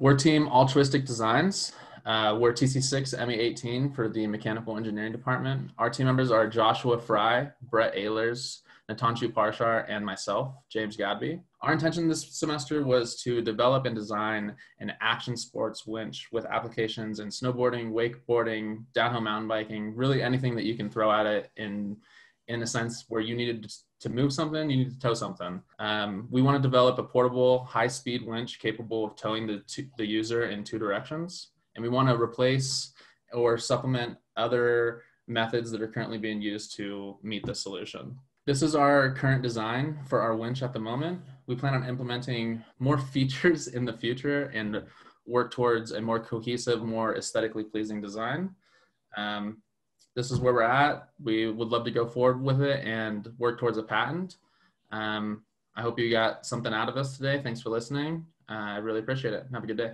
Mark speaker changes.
Speaker 1: We're Team Altruistic Designs. Uh, we're TC6 ME18 for the Mechanical Engineering Department. Our team members are Joshua Frey, Brett Ahlers, Nitanshu Parashar, and myself, James Godbey. Our intention this semester was to develop and design an action sports winch with applications in snowboarding, wakeboarding, downhill mountain biking, really anything that you can throw at it in in a sense where you needed to move something, you need to tow something. Um, we want to develop a portable, high-speed winch capable of towing the, the user in two directions. And we want to replace or supplement other methods that are currently being used to meet the solution. This is our current design for our winch at the moment. We plan on implementing more features in the future and work towards a more cohesive, more aesthetically pleasing design. Um, this is where we're at. We would love to go forward with it and work towards a patent. Um, I hope you got something out of us today. Thanks for listening. Uh, I really appreciate it. Have a good day.